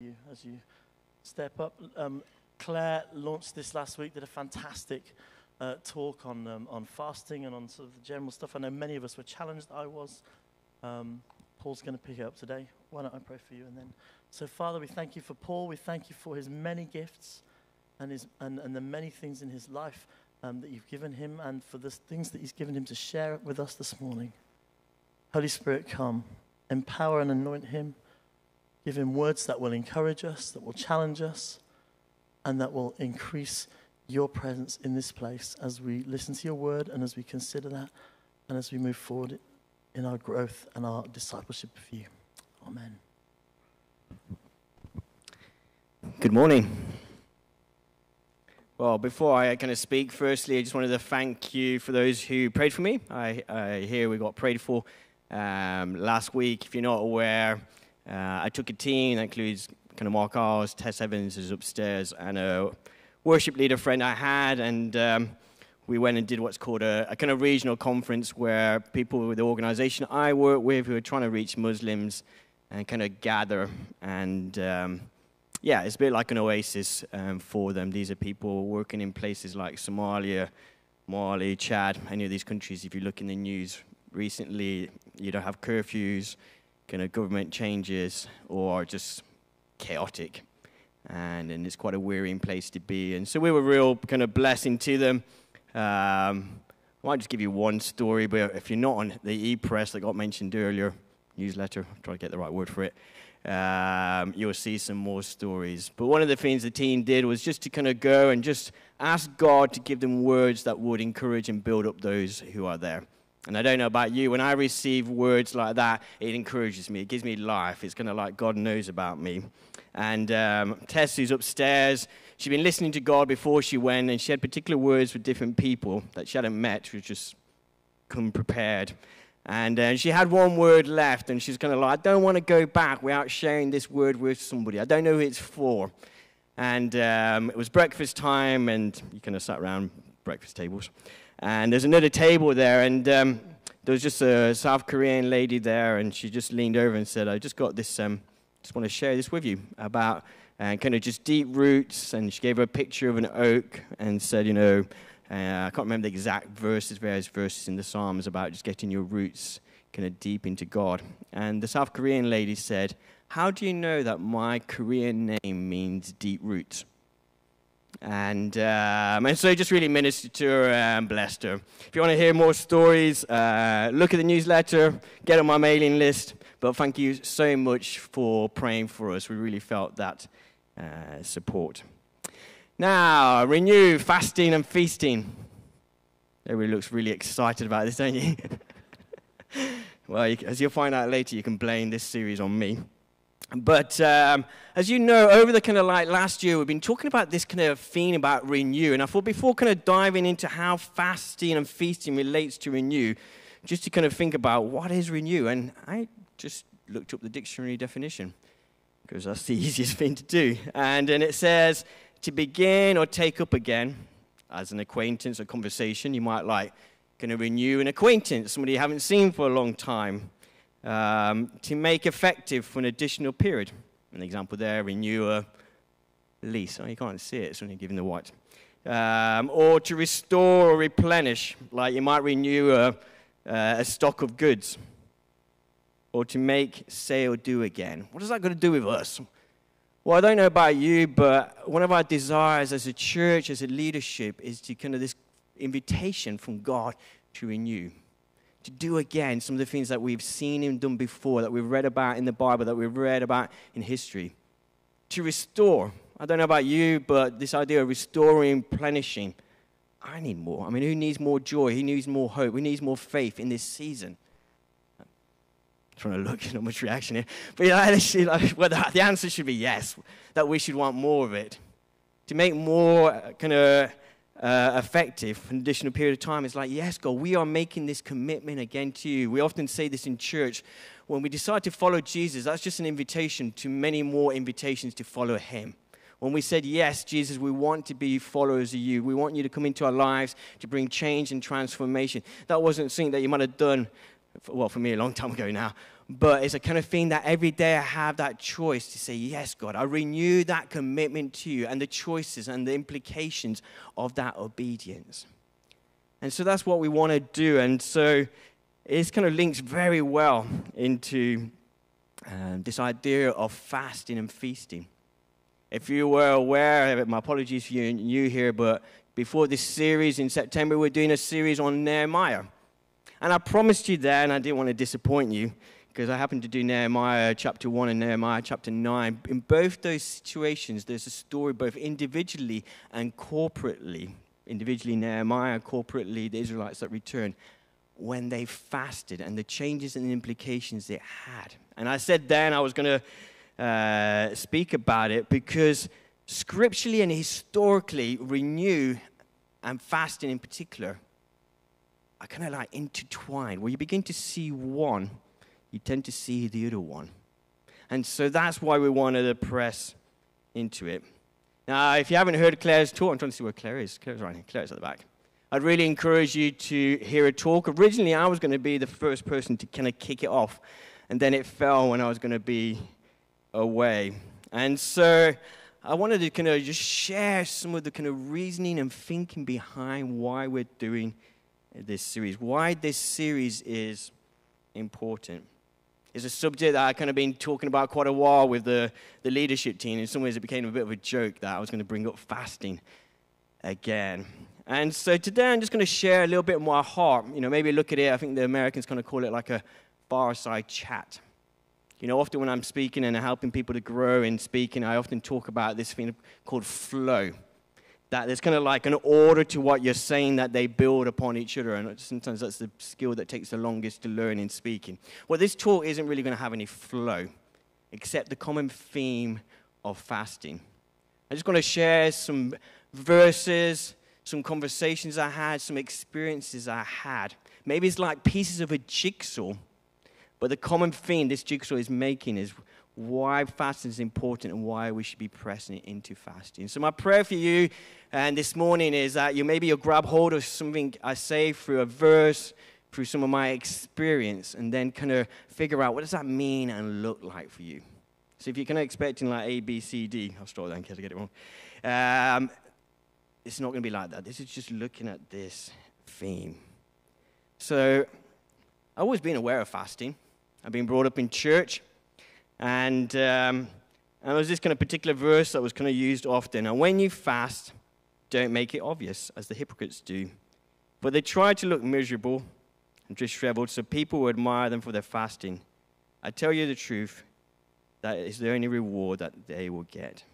you as you step up. Um, Claire launched this last week, did a fantastic uh, talk on, um, on fasting and on sort of the general stuff. I know many of us were challenged. I was. Um, Paul's going to pick it up today. Why don't I pray for you? And then, so Father, we thank you for Paul. We thank you for his many gifts and, his, and, and the many things in his life um, that you've given him and for the things that he's given him to share with us this morning. Holy Spirit, come, empower and anoint him. Give him words that will encourage us, that will challenge us, and that will increase your presence in this place as we listen to your word and as we consider that and as we move forward in our growth and our discipleship of you. Amen. Good morning. Well, before I kind of speak, firstly, I just wanted to thank you for those who prayed for me. I, I hear we got prayed for um, last week. If you're not aware, uh, I took a team that includes kind of Mark Ours, Tess Evans is upstairs, and a worship leader friend I had, and um, we went and did what's called a, a, kind of regional conference where people with the organization I work with who are trying to reach Muslims and kind of gather. And um, yeah, it's a bit like an oasis um, for them. These are people working in places like Somalia, Mali, Chad, any of these countries. If you look in the news recently, you don't have curfews kind of government changes or just chaotic. And, and it's quite a wearying place to be. And so we were real kind of blessing to them. Um, I might just give you one story, but if you're not on the e-press that got mentioned earlier, newsletter, I'll try to get the right word for it, um, you'll see some more stories. But one of the things the team did was just to kind of go and just ask God to give them words that would encourage and build up those who are there. And I don't know about you, when I receive words like that, it encourages me. It gives me life. It's kind of like God knows about me. And um, Tess, who's upstairs, she'd been listening to God before she went, and she had particular words for different people that she hadn't met, which just come prepared. And uh, she had one word left, and she's kind of like, I don't want to go back without sharing this word with somebody. I don't know who it's for. And um, it was breakfast time, and you kind of sat around breakfast tables. And there's another table there, and um, there was just a South Korean lady there, and she just leaned over and said, I just got this, um, just want to share this with you about uh, kind of just deep roots. And she gave her a picture of an oak and said, you know, uh, I can't remember the exact verses, various verses in the Psalms about just getting your roots kind of deep into God. And the South Korean lady said, How do you know that my Korean name means deep roots? And, um, and so just really ministered to her and blessed her. If you want to hear more stories, uh, look at the newsletter, get on my mailing list. But thank you so much for praying for us. We really felt that uh, support. Now, renew fasting and feasting. Everybody looks really excited about this, don't you? well, you, as you'll find out later, you can blame this series on me. But um, as you know, over the kind of like last year, we've been talking about this kind of theme about renew. And I thought before kind of diving into how fasting and feasting relates to renew, just to kind of think about what is renew. And I just looked up the dictionary definition because that's the easiest thing to do. And then it says to begin or take up again as an acquaintance or conversation. You might like kind of renew an acquaintance, somebody you haven't seen for a long time um, to make effective for an additional period. An example there, renew a lease. Oh, you can't see it, it's only given the white. Um, or to restore or replenish, like you might renew a, a stock of goods. Or to make say or do again. What is that got to do with us? Well, I don't know about you, but one of our desires as a church, as a leadership, is to kind of this invitation from God to renew to do again some of the things that we've seen him done before, that we've read about in the Bible, that we've read about in history. To restore. I don't know about you, but this idea of restoring, replenishing. I need more. I mean, who needs more joy? Who needs more hope? Who needs more faith in this season? I'm trying to look, at much reaction here. But yeah, actually, like, well, the, the answer should be yes, that we should want more of it. To make more uh, kind of uh, effective for an additional period of time. It's like, yes, God, we are making this commitment again to you. We often say this in church. When we decide to follow Jesus, that's just an invitation to many more invitations to follow him. When we said, Yes, Jesus, we want to be followers of you, we want you to come into our lives to bring change and transformation, that wasn't something that you might have done, well, for me a long time ago now, but it's a kind of thing that every day I have that choice to say, Yes, God, I renew that commitment to you and the choices and the implications of that obedience. And so that's what we want to do. And so it kind of links very well into um, this idea of fasting and feasting. If you were aware, my apologies if you're new here, but before this series in September, we're doing a series on Nehemiah. And I promised you there, and I didn't want to disappoint you, because I happen to do Nehemiah chapter 1 and Nehemiah chapter 9. In both those situations, there's a story both individually and corporately. Individually, Nehemiah, corporately, the Israelites that returned when they fasted and the changes and the implications it had. And I said then I was going to uh, speak about it because scripturally and historically, renew and fasting in particular are kind of like intertwined. Where you begin to see one, you tend to see the other one. And so that's why we wanted to press into it. Now, if you haven't heard Claire's talk, I'm trying to see where Claire is. Claire's right here. Claire's at the back. I'd really encourage you to hear a talk. Originally, I was going to be the first person to kind of kick it off, and then it fell when I was going to be away. And so I wanted to kind of just share some of the kind of reasoning and thinking behind why we're doing this series, why this series is important. It's a subject that I've kind of been talking about quite a while with the, the leadership team. In some ways, it became a bit of a joke that I was going to bring up fasting again. And so today I'm just going to share a little bit of my heart. You know, maybe look at it. I think the Americans kind of call it like a fireside chat. You know, often when I'm speaking and helping people to grow in speaking, I often talk about this thing called flow. That there's kind of like an order to what you're saying that they build upon each other. And sometimes that's the skill that takes the longest to learn in speaking. Well, this talk isn't really going to have any flow, except the common theme of fasting. I'm just going to share some verses some conversations I had, some experiences I had. Maybe it's like pieces of a jigsaw, but the common theme this jigsaw is making is why fasting is important and why we should be pressing into fasting. So my prayer for you and this morning is that you maybe you'll grab hold of something I say through a verse, through some of my experience, and then kind of figure out what does that mean and look like for you. So if you're kind of expecting like A, B, C, D, I'll start there in case I get it wrong. Um, it's not going to be like that. This is just looking at this theme. So, I've always been aware of fasting. I've been brought up in church, and, um, and there was this kind of particular verse that was kind of used often. And when you fast, don't make it obvious, as the hypocrites do. But they try to look miserable and disheveled, so people will admire them for their fasting. I tell you the truth, that is the only reward that they will get.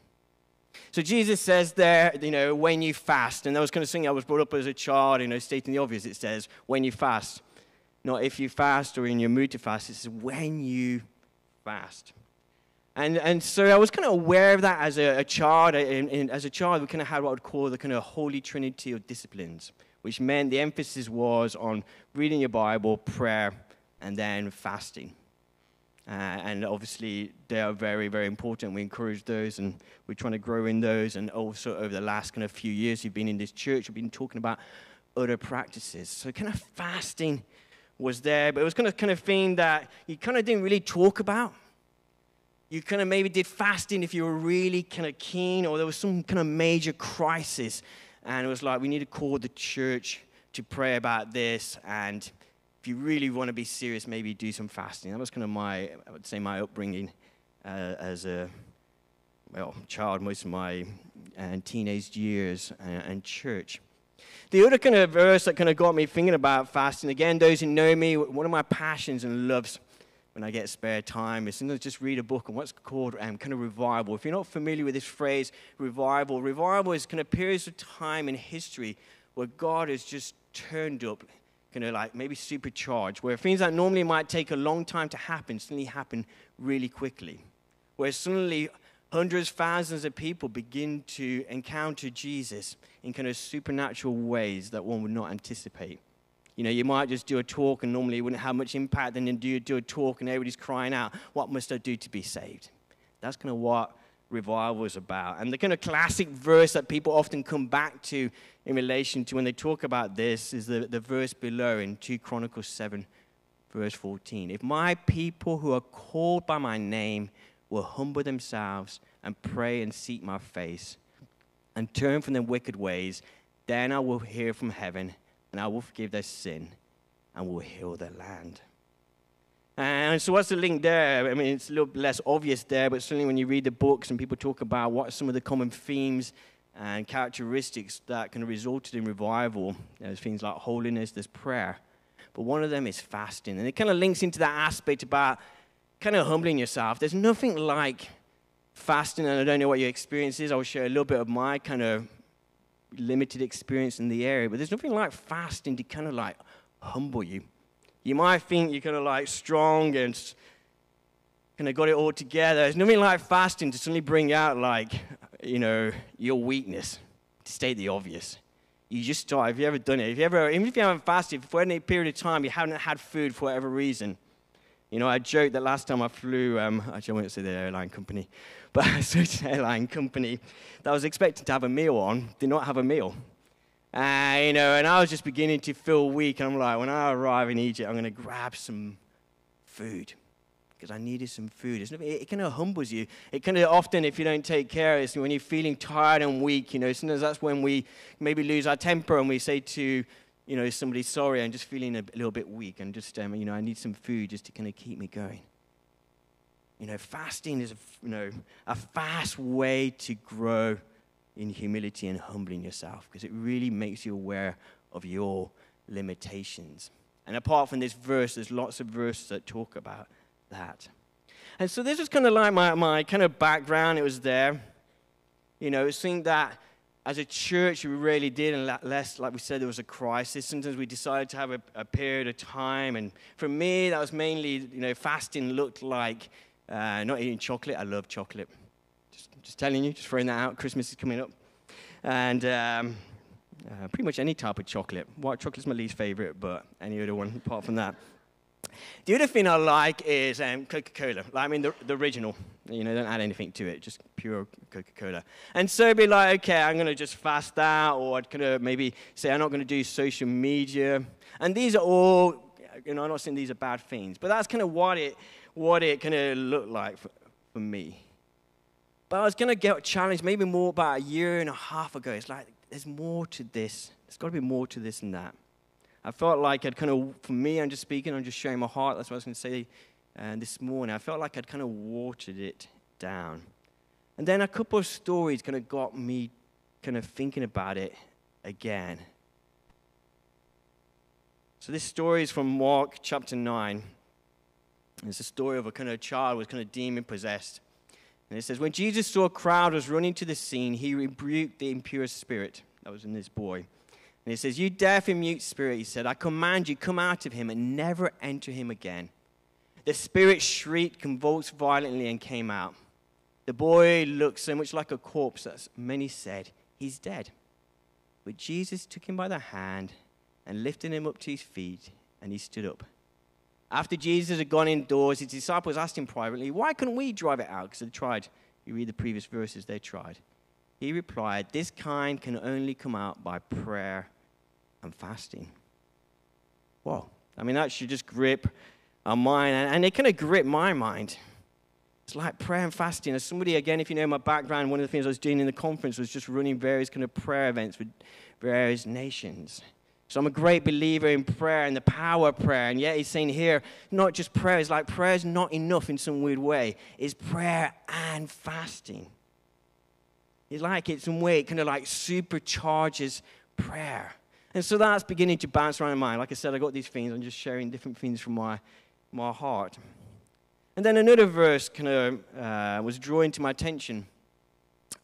So Jesus says there, you know, when you fast, and that was kind of something I was brought up as a child, you know, stating the obvious. It says when you fast, not if you fast or in your mood to fast. It says when you fast. And, and so I was kind of aware of that as a, a child. In, in, as a child, we kind of had what I would call the kind of holy trinity of disciplines, which meant the emphasis was on reading your Bible, prayer, and then fasting. Uh, and obviously, they are very, very important. We encourage those, and we're trying to grow in those. And also, over the last kind of few years, you've been in this church, we've been talking about other practices. So, kind of fasting was there, but it was kind of kind of thing that you kind of didn't really talk about. You kind of maybe did fasting if you were really kind of keen, or there was some kind of major crisis, and it was like we need to call the church to pray about this, and if you really want to be serious, maybe do some fasting. That was kind of my, I would say, my upbringing uh, as a well child, most of my uh, teenage years uh, and church. The other kind of verse that kind of got me thinking about fasting, again, those who know me, one of my passions and loves when I get spare time is sometimes just read a book on what's called um, kind of revival. If you're not familiar with this phrase, revival, revival is kind of periods of time in history where God has just turned up kind of like maybe supercharged, where things that normally might take a long time to happen suddenly happen really quickly. Where suddenly hundreds, thousands of people begin to encounter Jesus in kind of supernatural ways that one would not anticipate. You know, you might just do a talk and normally it wouldn't have much impact, and then do, do a talk and everybody's crying out, What must I do to be saved? That's kind of what revival is about. And the kind of classic verse that people often come back to in relation to when they talk about this is the, the verse below in 2 Chronicles 7, verse 14. If my people who are called by my name will humble themselves and pray and seek my face and turn from their wicked ways, then I will hear from heaven and I will forgive their sin and will heal their land. And so, what's the link there? I mean, it's a little less obvious there, but certainly when you read the books and people talk about what are some of the common themes and characteristics that can have resulted in revival, there's things like holiness, there's prayer. But one of them is fasting. And it kind of links into that aspect about kind of humbling yourself. There's nothing like fasting, and I don't know what your experience is. I'll share a little bit of my kind of limited experience in the area, but there's nothing like fasting to kind of like humble you. You might think you're kind of like strong and kind of got it all together. There's nothing like fasting to suddenly bring out like, you know, your weakness, to state the obvious. You just start. Have you ever done it? If you ever, even if you haven't fasted for any period of time, you haven't had food for whatever reason. You know, I joked that last time I flew, um, actually, I won't say the airline company, but I switched airline company that I was expecting to have a meal on, did not have a meal. Uh, you know, and I was just beginning to feel weak. And I'm like, when I arrive in Egypt, I'm going to grab some food because I needed some food. It, it kind of humbles you. It kind of often, if you don't take care, it's when you're feeling tired and weak. You know, sometimes that's when we maybe lose our temper and we say to, you know, somebody, sorry, I'm just feeling a little bit weak and just, um, you know, I need some food just to kind of keep me going. You know, fasting is, a, you know, a fast way to grow in humility and humbling yourself because it really makes you aware of your limitations. And apart from this verse, there's lots of verses that talk about that. And so this was kind of like my, my kind of background. It was there. You know, something that as a church we really did, and less, like we said, there was a crisis. Sometimes we decided to have a, a period of time. And for me, that was mainly, you know, fasting looked like uh, not eating chocolate. I love chocolate. Just telling you, just throwing that out. Christmas is coming up. And um, uh, pretty much any type of chocolate. White chocolate's my least favorite, but any other one apart from that. The other thing I like is um, Coca Cola. Like, I mean, the, the, original. You know, don't add anything to it, just pure Coca Cola. And so be like, okay, I'm going to just fast that, or I'd kind of maybe say I'm not going to do social media. And these are all, you know, I'm not saying these are bad things, but that's kind of what it, what it kind of looked like for, for me. But I was going to get challenged maybe more about a year and a half ago. It's like, there's more to this. There's got to be more to this than that. I felt like I'd kind of, for me, I'm just speaking, I'm just sharing my heart. That's what I was going to say uh, this morning. I felt like I'd kind of watered it down. And then a couple of stories kind of got me kind of thinking about it again. So this story is from Mark chapter 9. It's a story of a kind of child who was kind of demon possessed. And it says, When Jesus saw a crowd was running to the scene, he rebuked the impure spirit that was in this boy. And he says, You deaf and mute spirit, he said, I command you, come out of him and never enter him again. The spirit shrieked, convulsed violently, and came out. The boy looked so much like a corpse that many said, He's dead. But Jesus took him by the hand and lifted him up to his feet, and he stood up. After Jesus had gone indoors, his disciples asked him privately, Why couldn't we drive it out? Because they tried. You read the previous verses, they tried. He replied, This kind can only come out by prayer and fasting. Well, I mean, that should just grip our mind, and it kind of grip my mind. It's like prayer and fasting. As somebody, again, if you know my background, one of the things I was doing in the conference was just running various kind of prayer events with various nations. So I'm a great believer in prayer and the power of prayer. And yet he's saying here, not just prayer. It's like prayer is not enough in some weird way. It's prayer and fasting. It's like it's some way it kind of like supercharges prayer. And so that's beginning to bounce around in my mind. Like I said, I got these things. I'm just sharing different things from my, my heart. And then another verse kind of uh, was drawing to my attention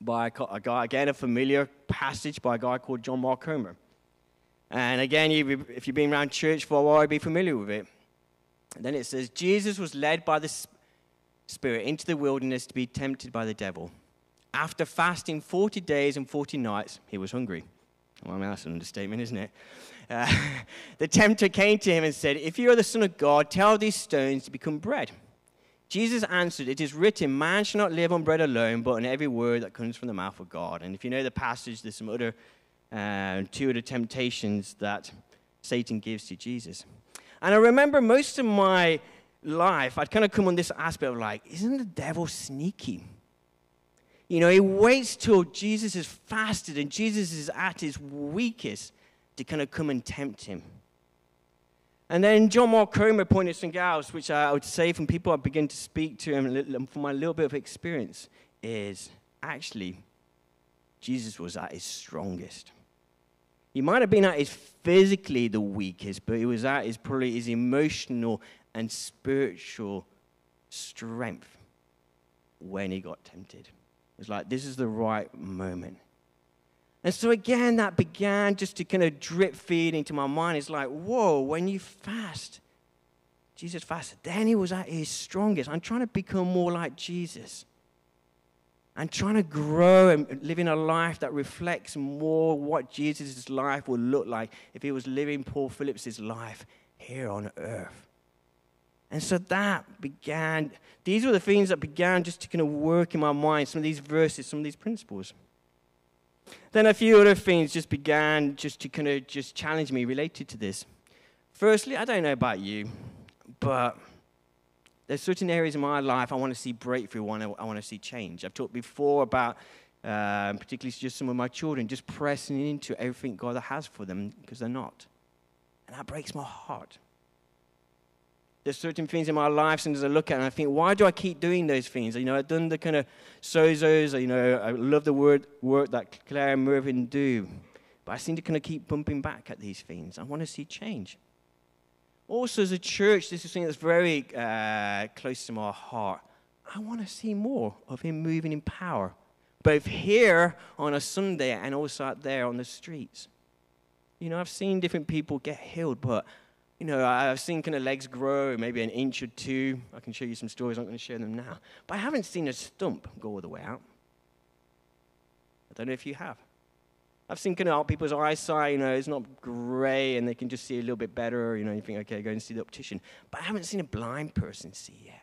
by a guy, again, a familiar passage by a guy called John Mark Comer. And again, if you've been around church for a while, you'll be familiar with it. And then it says, Jesus was led by the Spirit into the wilderness to be tempted by the devil. After fasting 40 days and 40 nights, he was hungry. Well, I mean, that's an understatement, isn't it? Uh, the tempter came to him and said, If you are the Son of God, tell these stones to become bread. Jesus answered, It is written, man shall not live on bread alone, but on every word that comes from the mouth of God. And if you know the passage, there's some other uh, two of the temptations that Satan gives to Jesus. And I remember most of my life, I'd kind of come on this aspect of like, isn't the devil sneaky? You know, he waits till Jesus is fasted and Jesus is at his weakest to kind of come and tempt him. And then John Mark Comer pointed some out, which I would say from people I begin to speak to and from my little bit of experience, is actually Jesus was at his strongest. He might have been at his physically the weakest, but he was at his probably his emotional and spiritual strength when he got tempted. Was like, this is the right moment. And so again, that began just to kind of drip feed into my mind. It's like, whoa, when you fast, Jesus fasted. Then he was at his strongest. I'm trying to become more like Jesus. I'm trying to grow and living a life that reflects more what Jesus' life would look like if he was living Paul Phillips' life here on earth. And so that began, these were the things that began just to kind of work in my mind, some of these verses, some of these principles. Then a few other things just began just to kind of just challenge me related to this. Firstly, I don't know about you, but there's certain areas in my life I want to see breakthrough, I want to see change. I've talked before about, um, particularly just some of my children, just pressing into everything God has for them because they're not. And that breaks my heart. There's certain things in my life, as I look at and I think, why do I keep doing those things? You know, I've done the kind of sozos, you know, I love the word, work that Claire and Mervyn do, but I seem to kind of keep bumping back at these things. I want to see change. Also, as a church, this is something that's very uh, close to my heart. I want to see more of Him moving in power, both here on a Sunday and also out there on the streets. You know, I've seen different people get healed, but you know, I've seen kind of legs grow, maybe an inch or two. I can show you some stories. I'm not going to share them now. But I haven't seen a stump go all the way out. I don't know if you have. I've seen kind of people's eyesight, you know, it's not gray and they can just see a little bit better. You know, you think, okay, go and see the optician. But I haven't seen a blind person see yet.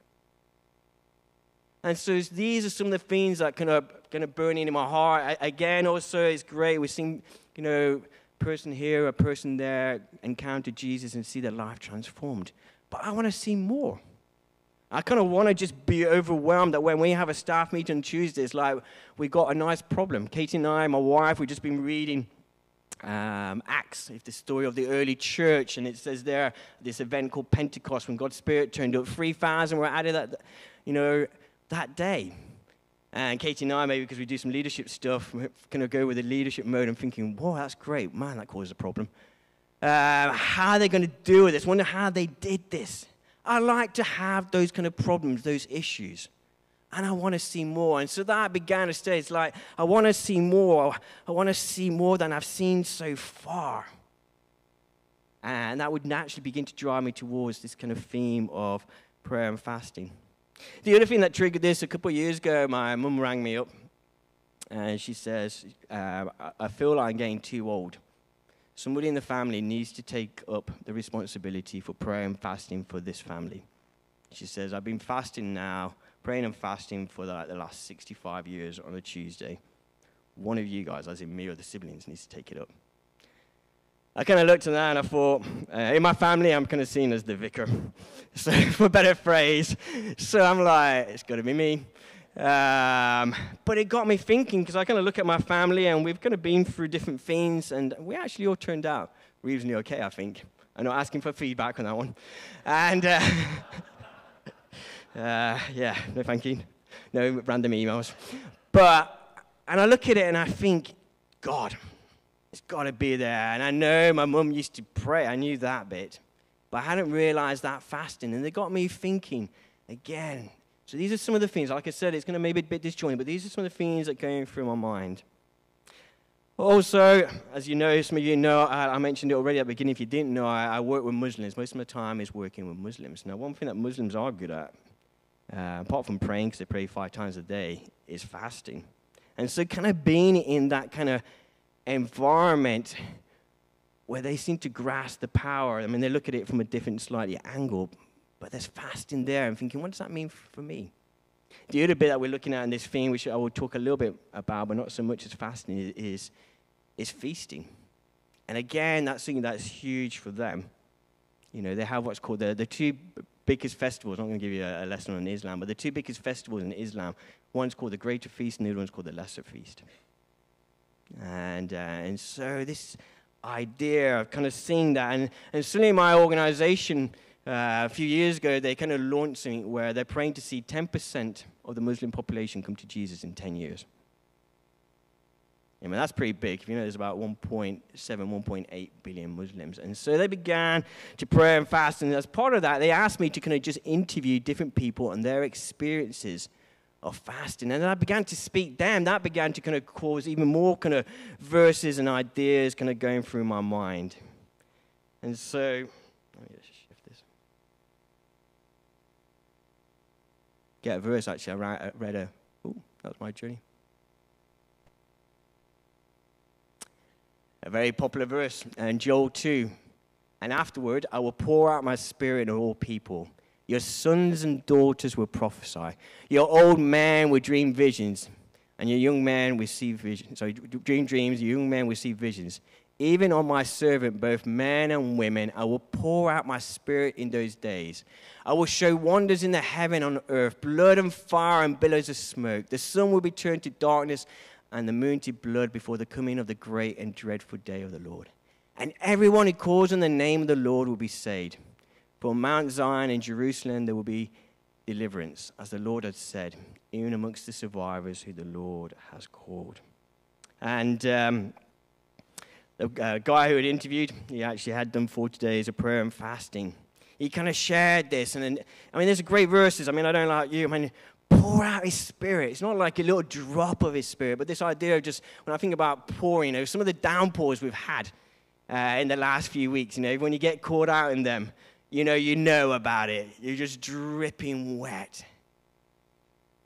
And so these are some of the things that kind of, kind of burn into my heart. I, again, also, it's great. We're seeing, you know, person here, a person there encounter Jesus and see their life transformed. But I want to see more. I kind of want to just be overwhelmed that when we have a staff meeting on Tuesday, it's like we got a nice problem. Katie and I, my wife, we've just been reading um, Acts, it's the story of the early church, and it says there this event called Pentecost when God's Spirit turned up. 3,000 were added that, you know, that day. And Katie and I, maybe because we do some leadership stuff, we're going to go with the leadership mode and thinking, whoa, that's great. Man, that causes a problem. Uh, how are they going to deal with this? Wonder how they did this. I like to have those kind of problems, those issues. And I want to see more. And so that began to stay. It's like, I want to see more. I want to see more than I've seen so far. And that would naturally begin to drive me towards this kind of theme of prayer and fasting. The other thing that triggered this a couple of years ago, my mum rang me up and she says, uh, I feel like I'm getting too old. Somebody in the family needs to take up the responsibility for prayer and fasting for this family. She says, I've been fasting now, praying and fasting for the, the last 65 years on a Tuesday. One of you guys, as in me or the siblings, needs to take it up. I kind of looked at that and I thought, uh, in my family, I'm kind of seen as the vicar, so for a better phrase. So I'm like, it's got to be me. Um, but it got me thinking because I kind of look at my family and we've kind of been through different things and we actually all turned out reasonably okay, I think. I'm not asking for feedback on that one. And uh, uh, yeah, no thank you. No random emails. But, and I look at it and I think, God, it's got to be there. And I know my mum used to pray. I knew that bit. But I hadn't realized that fasting. And they got me thinking again. So these are some of the things. Like I said, it's going to maybe be a bit disjointed, but these are some of the things that going through my mind. Also, as you know, some of you know, I, mentioned it already at the beginning. If you didn't know, I, I, work with Muslims. Most of my time is working with Muslims. Now, one thing that Muslims are good at, uh, apart from praying, because they pray five times a day, is fasting. And so, kind of being in that kind of environment where they seem to grasp the power. I mean, they look at it from a different, slightly angle, but there's fasting there. I'm thinking, what does that mean for me? The other bit that we're looking at in this theme, which I will talk a little bit about, but not so much as fasting, is, is feasting. And again, that's something that's huge for them. You know, they have what's called the, the two biggest festivals. I'm not going to give you a, a, lesson on Islam, but the two biggest festivals in Islam one's called the Greater Feast, and the other one's called the Lesser Feast. And, uh, and so this idea of kind of seeing that, and, and suddenly my organization uh, a few years ago, they kind of launched something where they're praying to see 10% of the Muslim population come to Jesus in 10 years. I mean, that's pretty big. If you know, there's about 1.7, 1.8 billion Muslims. And so they began to pray and fast. And as part of that, they asked me to kind of just interview different people and their experiences of fasting. And I began to speak them. That began to kind of cause even more kind of verses and ideas kind of going through my mind. And so, let me just shift this. Get a verse, actually. I read a, oh, that was my journey. a very popular verse uh, in Joel 2. And afterward, I will pour out my spirit on all people. Your sons and daughters will prophesy. Your old man will dream visions, and your young man will see visions. So, dream dreams, your young man will see visions. Even on my servant, both men and women, I will pour out my spirit in those days. I will show wonders in the heaven and on earth, blood and fire and billows of smoke. The sun will be turned to darkness and the moon to blood before the coming of the great and dreadful day of the Lord. And everyone who calls on the name of the Lord will be saved. From Mount Zion and Jerusalem there will be deliverance, as the Lord had said, even amongst the survivors who the Lord has called. And um, the uh, guy who had interviewed, he actually had done 40 days of prayer and fasting. He kind of shared this. And then, I mean, there's great verses. I mean, I don't like you. I mean, pour out his spirit. It's not like a little drop of his spirit, but this idea of just, when I think about pouring, you know, some of the downpours we've had uh, in the last few weeks, you know, when you get caught out in them, you know, you know about it. You're just dripping wet.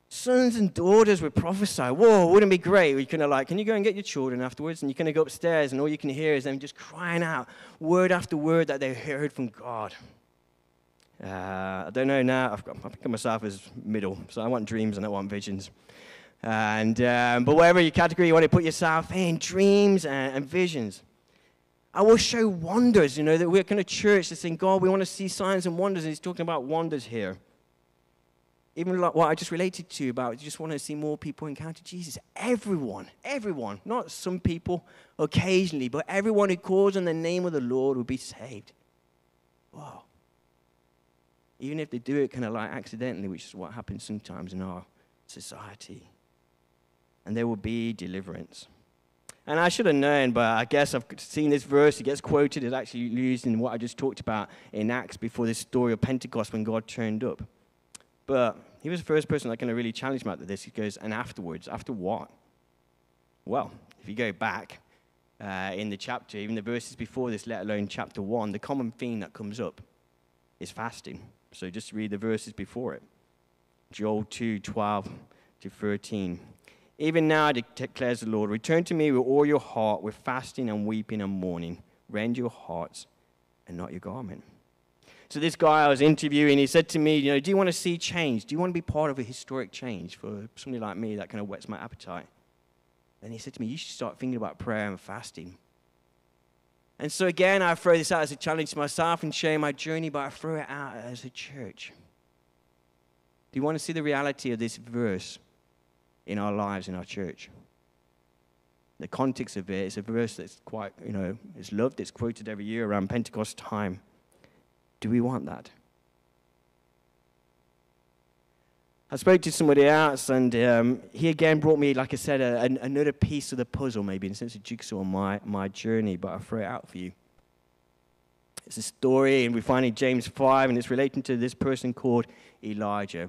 Sons and daughters would prophesy. Whoa, wouldn't it be great? You kind of like, can you go and get your children afterwards? And you kind of go upstairs, and all you can hear is them just crying out word after word that they heard from God. Uh, I don't know now. I've got, I think of myself as middle, so I want dreams and I want visions. And, um, but whatever your category you want to put yourself in, dreams and, and visions. I will show wonders, you know, that we're kind of church that's saying, God, we want to see signs and wonders. And he's talking about wonders here. Even like what I just related to you about, you just want to see more people encounter Jesus. Everyone, everyone, not some people occasionally, but everyone who calls on the name of the Lord will be saved. Wow even if they do it kind of like accidentally, which is what happens sometimes in our society. And there will be deliverance. And I should have known, but I guess I've seen this verse. It gets quoted. It's actually used in what I just talked about in Acts before this story of Pentecost when God turned up. But he was the first person that kind of really challenged me about this. He goes, and afterwards, after what? Well, if you go back uh, in the chapter, even the verses before this, let alone chapter one, the common theme that comes up is fasting. So just read the verses before it. Joel 2 12 to 13. Even now, declares the Lord, return to me with all your heart, with fasting and weeping and mourning. Rend your hearts and not your garment. So, this guy I was interviewing, he said to me, You know, do you want to see change? Do you want to be part of a historic change for somebody like me that kind of whets my appetite? And he said to me, You should start thinking about prayer and fasting. And so, again, I throw this out as a challenge to myself and sharing my journey, but I throw it out as a church. Do you want to see the reality of this verse in our lives, in our church? The context of it is a verse that's quite, you know, it's loved, it's quoted every year around Pentecost time. Do we want that? I spoke to somebody else, and um, he again brought me, like I said, a, another piece of the puzzle, maybe in a sense of jigsaw on my, my journey, but I'll throw it out for you. It's a story, and we find in James 5, and it's relating to this person called Elijah.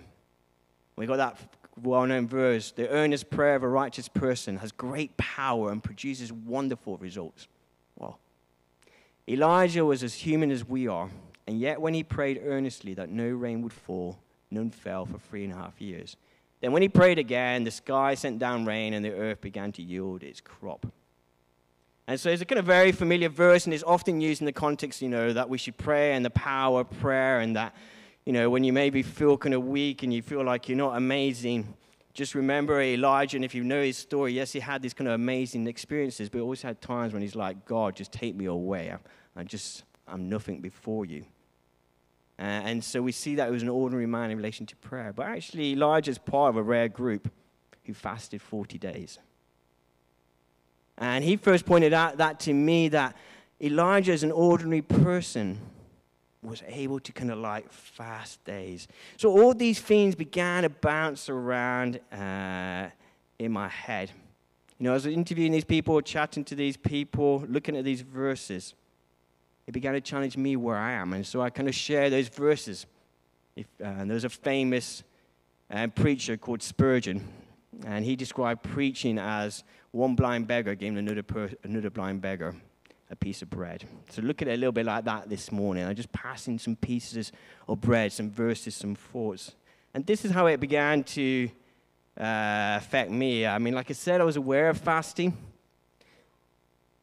We got that well known verse the earnest prayer of a righteous person has great power and produces wonderful results. Well, Elijah was as human as we are, and yet when he prayed earnestly that no rain would fall, none fell for three and a half years. Then, when he prayed again, the sky sent down rain and the earth began to yield its crop. And so it's a kind of very familiar verse, and it's often used in the context, you know, that we should pray and the power of prayer, and that, you know, when you maybe feel kind of weak and you feel like you're not amazing, just remember Elijah, and if you know his story, yes, he had these kind of amazing experiences, but he always had times when he's like, God, just take me away. I, I just, I'm nothing before you. Uh, and so we see that he was an ordinary man in relation to prayer. But actually, Elijah is part of a rare group who fasted 40 days. And he first pointed out that to me that Elijah, is an ordinary person, was able to kind of like fast days. So all these things began to bounce around uh, in my head. You know, as I was interviewing these people, chatting to these people, looking at these verses, it began to challenge me where I am. And so I kind of share those verses. If, uh, there's a famous uh, preacher called Spurgeon, and he described preaching as one blind beggar giving another, another blind beggar a piece of bread. So look at it a little bit like that this morning. I'm just passing some pieces of bread, some verses, some thoughts. And this is how it began to uh, affect me. I mean, like I said, I was aware of fasting.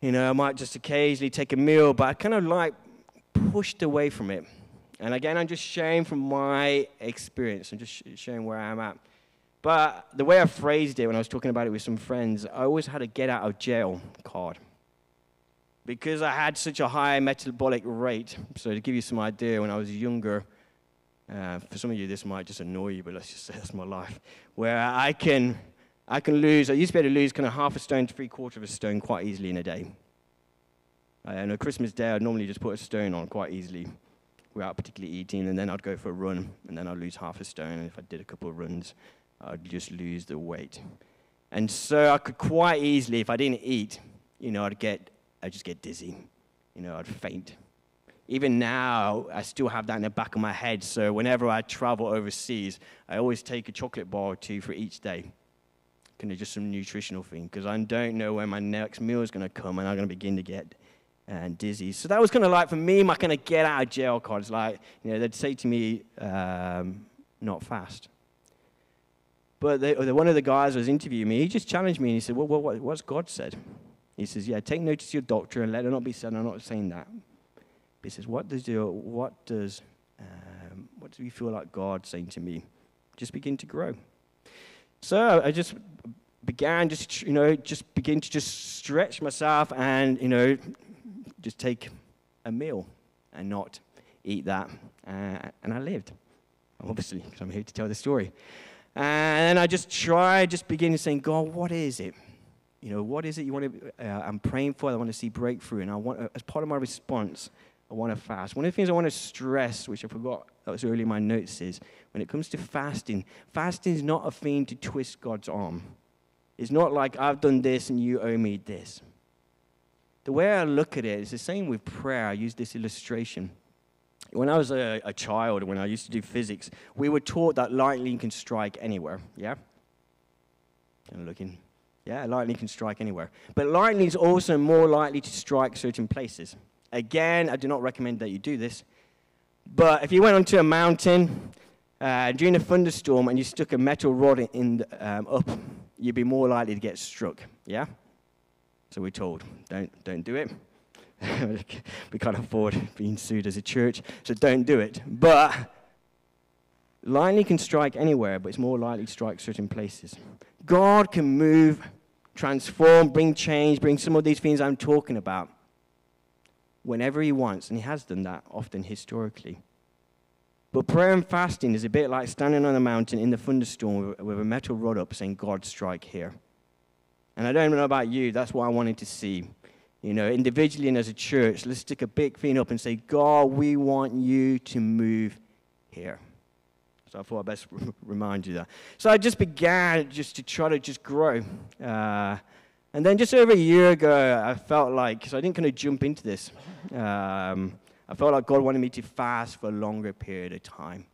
You know, I might just occasionally take a meal, but I kind of like pushed away from it. And again, I'm just sharing from my experience. I'm just sharing where I am at. But the way I phrased it when I was talking about it with some friends, I always had a get out of jail card because I had such a high metabolic rate. So, to give you some idea, when I was younger, uh, for some of you, this might just annoy you, but let's just say that's my life, where I can, I can lose, I used to be able to lose kind of half a stone to three quarters of a stone quite easily in a day. Uh, on a Christmas day, I'd normally just put a stone on quite easily without particularly eating, and then I'd go for a run, and then I'd lose half a stone. And if I did a couple of runs, I'd just lose the weight. And so I could quite easily, if I didn't eat, you know, I'd get I just get dizzy. You know, I'd faint. Even now, I still have that in the back of my head. So whenever I travel overseas, I always take a chocolate bar or two for each day. Kind of just some nutritional thing, because I don't know when my next meal is going to come and I'm going to begin to get uh, dizzy. So that was kind of like, for me, my kind of get out of jail card. It's like, you know, they'd say to me, um, not fast. But they, one of the guys was interviewing me, he just challenged me and he said, well, what, what's God said? He says, Yeah, take notice of your doctor and let it not be said, I'm not saying that. But he says, What does your, what does um, what do you feel like God saying to me? Just begin to grow. So I just began just you know just begin to just stretch myself and you know just take a meal and not eat that uh, and I lived obviously because I'm here to tell the story and I just tried just beginning saying God what is it you know, what is it you want to, uh, I'm praying for, I want to see breakthrough. And I want, uh, as part of my response, I want to fast. One of the things I want to stress, which I forgot, that was early in my notes, is when it comes to fasting, fasting is not a thing to twist God's arm. It's not like I've done this and you owe me this. The way I look at it is the same with prayer. I use this illustration. When I was a, a child, when I used to do physics, we were taught that lightning can strike anywhere. Yeah? I'm looking yeah, lightning can strike anywhere. But lightning is also more likely to strike certain places. Again, I do not recommend that you do this. But if you went onto a mountain uh, during a thunderstorm and you stuck a metal rod in the, um, up, you'd be more likely to get struck. Yeah? So we're told, don't, don't do it. we can't afford being sued as a church, so don't do it. But lightning can strike anywhere, but it's more likely to strike certain places. God can move transform, bring change, bring some of these things I'm talking about whenever He wants. And He has done that often historically. But prayer and fasting is a bit like standing on a mountain in the thunderstorm with a metal rod up saying, God, strike here. And I don't know about you, that's what I wanted to see. You know, individually and as a church, let's stick a big thing up and say, God, we want you to move here. So I thought I'd best remind you that. So I just began just to try to just grow. Uh, and then just over a year ago, I felt like, so I didn't kind of jump into this. Um, I felt like God wanted me to fast for a longer period of time.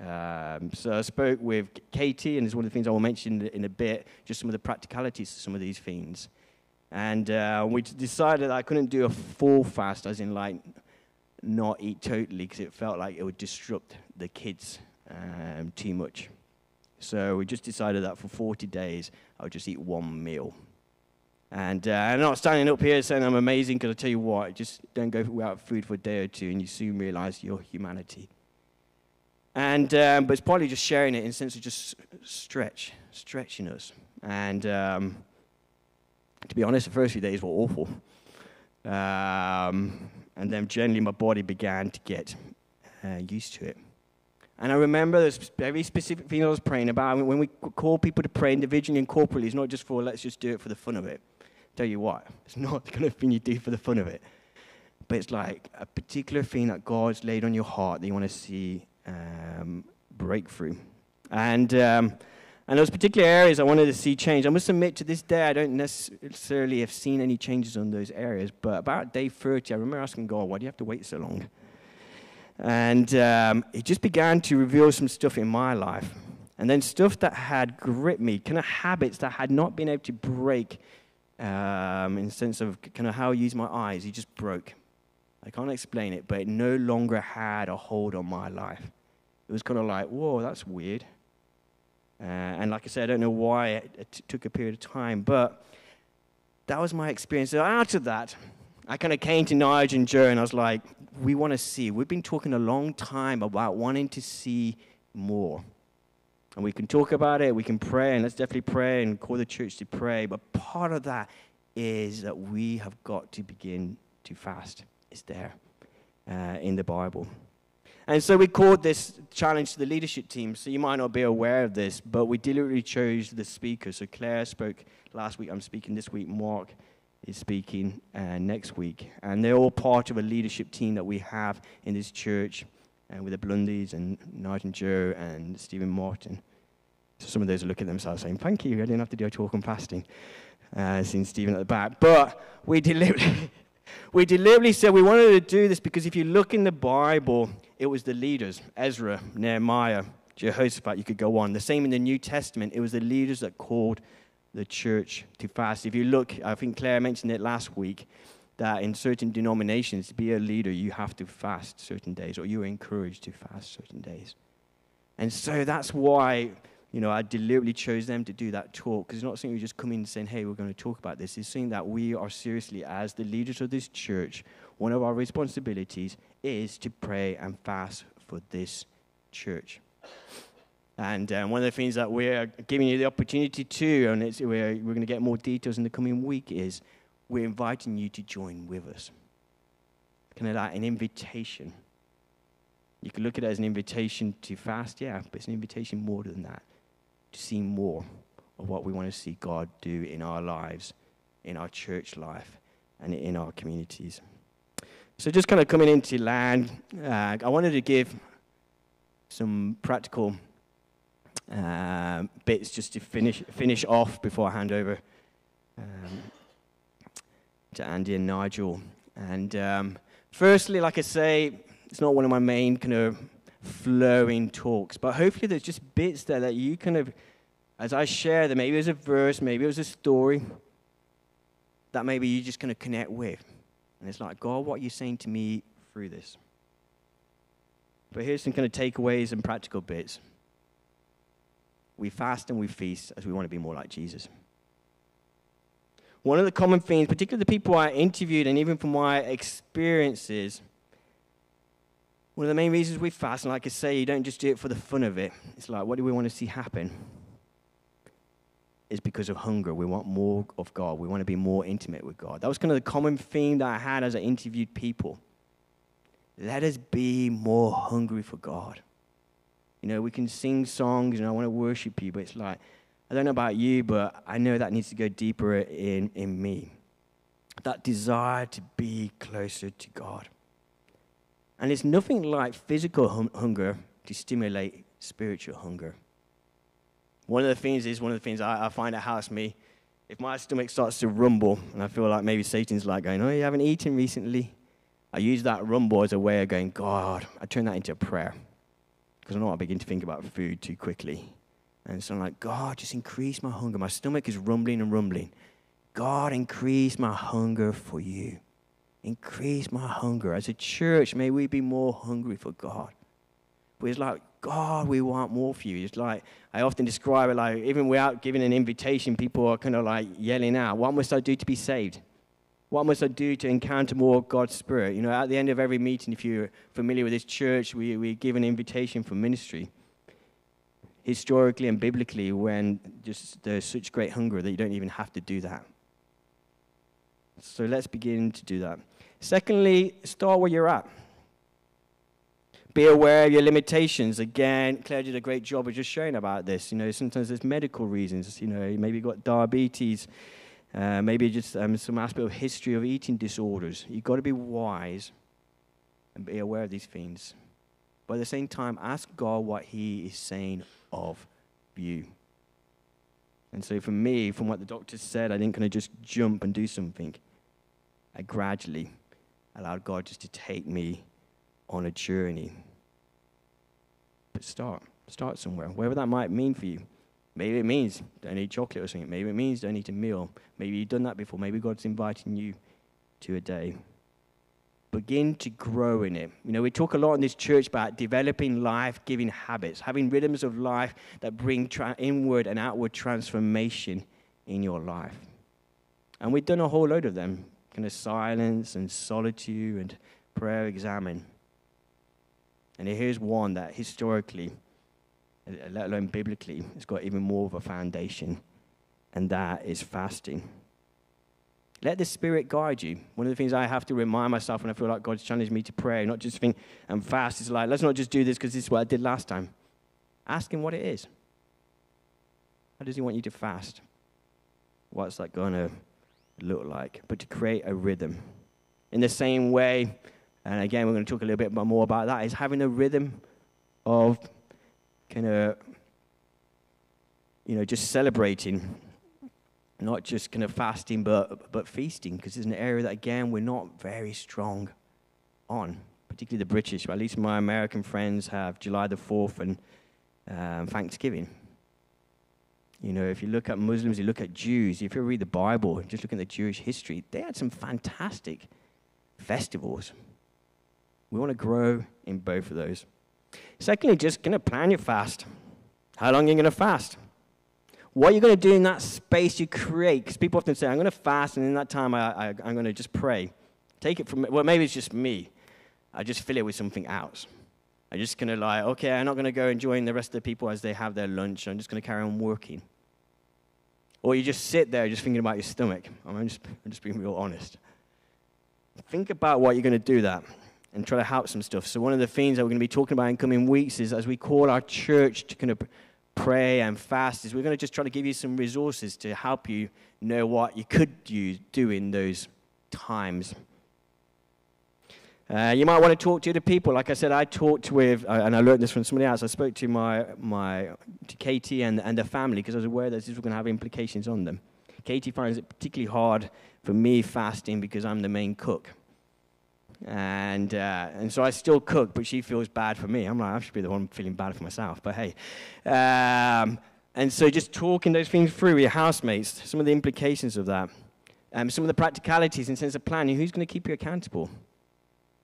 Um, so I spoke with Katie, and it's one of the things I will mention in a bit, just some of the practicalities of some of these things. And uh, we decided I couldn't do a full fast, as in like not eat totally, because it felt like it would disrupt the kids um, too much. So we just decided that for 40 days, I would just eat one meal. And uh, I'm not standing up here saying I'm amazing because I tell you what, just don't go without food for a day or two and you soon realize your humanity. And, um, but it's partly just sharing it in the sense of just stretch, stretching us. And um, to be honest, the first few days were awful. Um, and then generally my body began to get uh, used to it. And I remember this very specific thing I was praying about. When we call people to pray individually and corporately, it's not just for let's just do it for the fun of it. Tell you what, it's not the kind of thing you do for the fun of it. But it's like a particular thing that God's laid on your heart that you want to see um, breakthrough. And, um, and those particular areas I wanted to see change. I must admit, to this day, I don't necessarily have seen any changes on those areas. But about day 30, I remember asking God, why do you have to wait so long? And um, it just began to reveal some stuff in my life. And then stuff that had gripped me, kind of habits that had not been able to break um, in the sense of kind of how I use my eyes. He just broke. I can't explain it, but it no longer had a hold on my life. It was kind of like, whoa, that's weird. Uh, and like I said, I don't know why it, it took a period of time, but that was my experience. So out of that, I kind of came to Nigel and Joe, and I was like, we want to see. We've been talking a long time about wanting to see more. And we can talk about it, we can pray, and let's definitely pray and call the church to pray. But part of that is that we have got to begin to fast. It's there uh, in the Bible. And so we called this challenge to the leadership team. So you might not be aware of this, but we deliberately chose the speaker. So Claire spoke last week, I'm speaking this week, Mark is speaking uh, next week. And they're all part of a leadership team that we have in this church and uh, with the Blundies and Nigel Joe and Stephen Martin. So some of those are looking at themselves saying, Thank you, I didn't have to do a talk on fasting. Uh, seeing Stephen at the back. But we deliberately, we deliberately said we wanted to do this because if you look in the Bible, it was the leaders Ezra, Nehemiah, Jehoshaphat, you could go on. The same in the New Testament, it was the leaders that called the church to fast. If you look, I think Claire mentioned it last week, that in certain denominations, to be a leader, you have to fast certain days, or you're encouraged to fast certain days. And so that's why, you know, I deliberately chose them to do that talk, because it's not something you just come in saying, hey, we're going to talk about this. It's something that we are seriously, as the leaders of this church, one of our responsibilities is to pray and fast for this church. And um, one of the things that we're giving you the opportunity to, and we're, we're going to get more details in the coming week, is we're inviting you to join with us. Kind of like an invitation. You can look at it as an invitation to fast, yeah, but it's an invitation more than that to see more of what we want to see God do in our lives, in our church life, and in our communities. So, just kind of coming into land, uh, I wanted to give some practical uh, bits just to finish, finish off before I hand over um, to Andy and Nigel. And um, firstly, like I say, it's not one of my main kind of flowing talks, but hopefully there's just bits there that you kind of, as I share them, maybe it was a verse, maybe it was a story that maybe you just kind of connect with. And it's like, God, what are you saying to me through this? But here's some kind of takeaways and practical bits we fast and we feast as we want to be more like Jesus. One of the common themes, particularly the people I interviewed, and even from my experiences, one of the main reasons we fast, and like I say, you don't just do it for the fun of it. It's like, what do we want to see happen? Is because of hunger. We want more of God. We want to be more intimate with God. That was kind of the common theme that I had as I interviewed people. Let us be more hungry for God. You know, we can sing songs and I want to worship you, but it's like, I don't know about you, but I know that needs to go deeper in, in me. That desire to be closer to God. And it's nothing like physical hum- hunger to stimulate spiritual hunger. One of the things is, one of the things I, I find at house me, if my stomach starts to rumble and I feel like maybe Satan's like going, Oh, you haven't eaten recently? I use that rumble as a way of going, God, I turn that into a prayer because I know I begin to think about food too quickly. And so I'm like, God, just increase my hunger. My stomach is rumbling and rumbling. God, increase my hunger for you. Increase my hunger. As a church, may we be more hungry for God. But it's like, God, we want more for you. It's like, I often describe it like, even without giving an invitation, people are kind of like yelling out, What must I do to be saved? What must I do to encounter more God's Spirit? You know, at the end of every meeting, if you're familiar with this church, we, we give an invitation for ministry. Historically and biblically, when just there's such great hunger that you don't even have to do that. So let's begin to do that. Secondly, start where you're at. be aware of your limitations. Again, Claire did a great job of just sharing about this. You know, sometimes there's medical reasons. You know, maybe you've got diabetes, uh, maybe just um, some aspect of history of eating disorders. You've got to be wise and be aware of these things. But at the same time, ask God what He is saying of you. And so for me, from what the doctor said, I didn't kind of just jump and do something. I gradually allowed God just to take me on a journey. But start. Start somewhere, wherever that might mean for you. Maybe it means don't eat chocolate or something. Maybe it means don't eat a meal. Maybe you've done that before. Maybe God's inviting you to a day. Begin to grow in it. You know, we talk a lot in this church about developing life giving habits, having rhythms of life that bring tra- inward and outward transformation in your life. And we've done a whole load of them kind of silence and solitude and prayer examen. And here's one that historically, let alone biblically, it's got even more of a foundation, and that is fasting. Let the Spirit guide you. One of the things I have to remind myself when I feel like God's challenged me to pray, not just think and fast, is like, let's not just do this because this is what I did last time. Ask Him what it is. How does He want you to fast? What's that going to look like? But to create a rhythm. In the same way, and again, we're going to talk a little bit more about that, is having a rhythm of kind of, you know, just celebrating, not just kind of fasting, but, but feasting, because it's an area that, again, we're not very strong on, particularly the British. Well, at least my American friends have July the 4th and um, Thanksgiving. You know, if you look at Muslims, you look at Jews, if you read the Bible, just look at the Jewish history, they had some fantastic festivals. We want to grow in both of those. Secondly, just going to plan your fast. How long are you going to fast? What are you going to do in that space you create? Because people often say, I'm going to fast, and in that time I, I'm going to just pray. Take it from, well, maybe it's just me. I just fill it with something else. I'm just going to like, okay, I'm not going to go and join the rest of the people as they have their lunch. I'm just going to carry on working. Or you just sit there just thinking about your stomach. I'm just, I'm just being real honest. Think about what you're going to do that and try to help some stuff. So, one of the things that we're going to be talking about in coming weeks is as we call our church to kind of pray and fast, is we're going to just try to give you some resources to help you know what you could do in those times. Uh, you might want to talk to other people. Like I said, I talked with, uh, and I learned this from somebody else. I spoke to my, my to Katie and, and the family because I was aware that this was going to have implications on them. Katie finds it particularly hard for me fasting because I'm the main cook. And, uh, and so I still cook, but she feels bad for me. I'm like, I should be the one feeling bad for myself, but hey. Um, and so just talking those things through with your housemates, some of the implications of that, um, some of the practicalities in sense of planning, who's going to keep you accountable?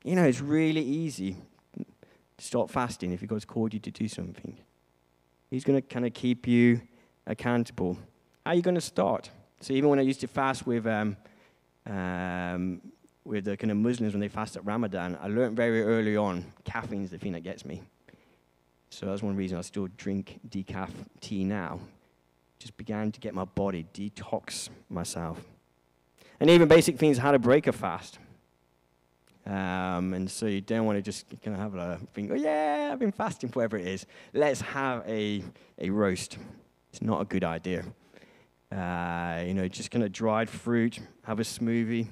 You know, it's really easy to stop fasting if God's called you to do something. He's going to kind of keep you accountable. How are you going to start? So even when I used to fast with um, um, with the kind of Muslims when they fast at Ramadan, I learned very early on caffeine's the thing that gets me. So that's one reason I still drink decaf tea now. Just began to get my body detox myself. And even basic things how to break a fast. Um, and so you don't want to just kind of have a think, oh, yeah, I've been fasting, whatever it is. Let's have a, a roast. It's not a good idea. Uh, you know, just kind of dried fruit, have a smoothie.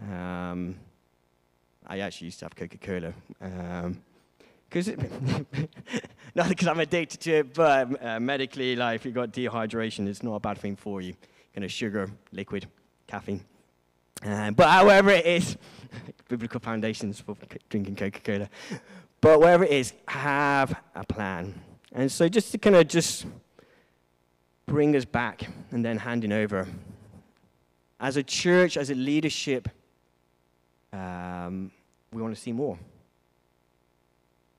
Um, I actually used to have Coca Cola. Um, Cause it, not because I'm addicted to it, but uh, medically, like if you've got dehydration, it's not a bad thing for you. Kind of sugar, liquid, caffeine. Uh, but however it is, biblical foundations for drinking Coca Cola. But wherever it is, have a plan. And so just to kind of just bring us back and then handing over. As a church, as a leadership, um, we want to see more.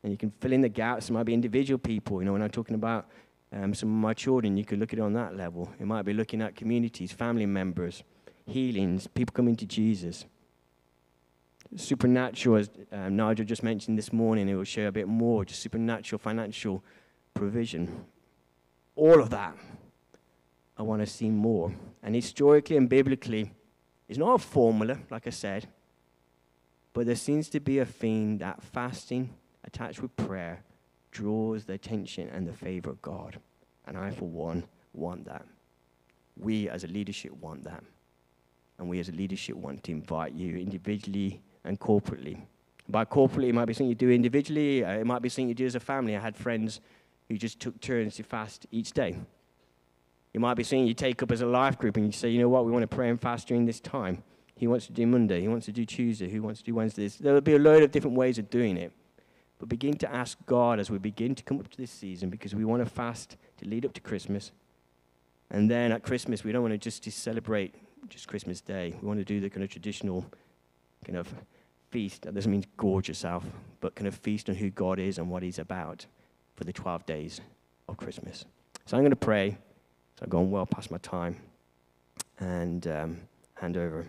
And you can fill in the gaps. It might be individual people. You know, when I'm talking about um, some of my children, you could look at it on that level. It might be looking at communities, family members, healings, people coming to Jesus. Supernatural, as um, Nigel just mentioned this morning, it will share a bit more, just supernatural financial provision. All of that, I want to see more. And historically and biblically, it's not a formula, like I said, but there seems to be a theme that fasting attached with prayer draws the attention and the favor of God. And I, for one, want that. We as a leadership want that. And we as a leadership want to invite you individually and corporately. By corporately, it might be something you do individually, uh, it might be something you do as a family. I had friends who just took turns to fast each day. It might be something you take up as a life group and you say, you know what, we want to pray and fast during this time. He wants to do Monday, he wants to do Tuesday, who wants to do Wednesday. There will be a load of different ways of doing it. But begin to ask God as we begin to come up to this season because we want to fast to lead up to Christmas. And then at Christmas, we don't want to just celebrate just Christmas Day. We want to do the kind of traditional kind of feast. That doesn't mean gorge yourself, but kind of feast on who God is and what He's about for the 12 days of Christmas. So I'm going to pray. So I've gone well past my time and um, hand over